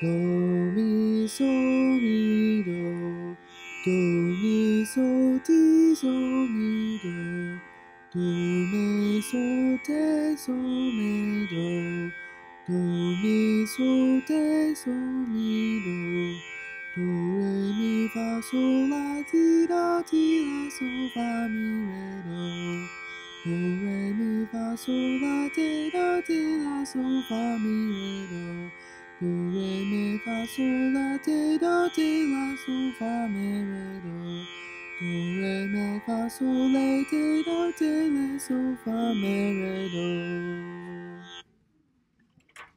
도미소미도 도미소 디소미도 도메소 대소메도 도미소 대소미도 도레미파솔라디라디라소파미레도 도레미파솔라디라디라소파미레도 re mi fa sol la do te la sol fa mi re do. Do re mi fa sol la te do te la sol fa mi re do.